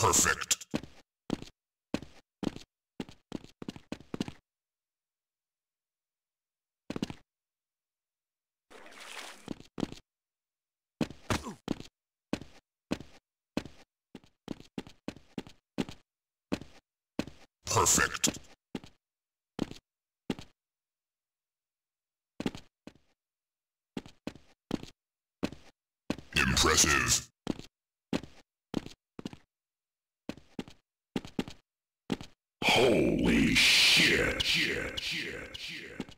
Perfect. Perfect. Impressive. Holy shit, shit, shit, shit.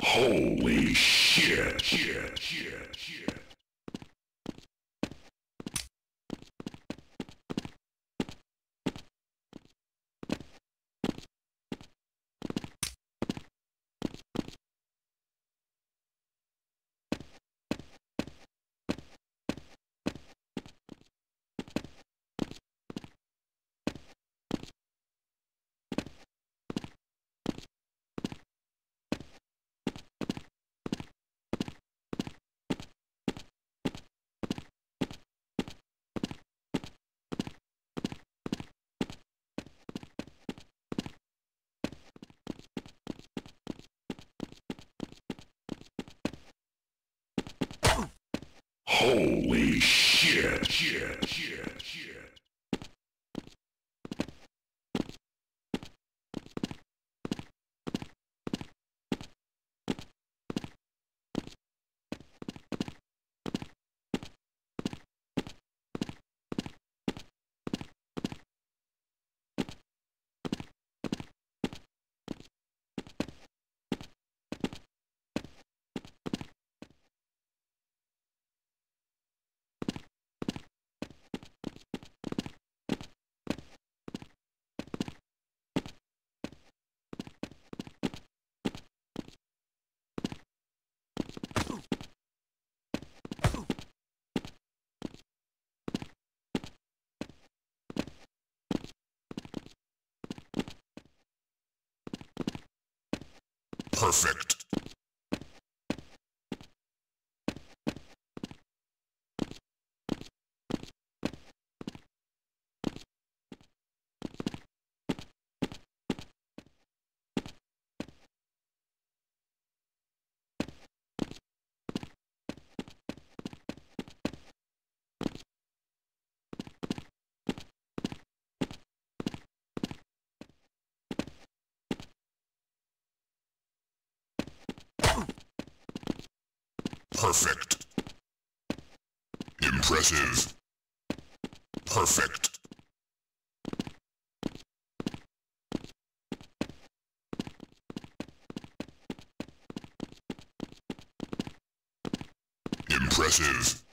Holy shit, shit, shit, shit. Holy shit, shit, shit, shit. Perfect. Perfect. Impressive. Perfect. Impressive.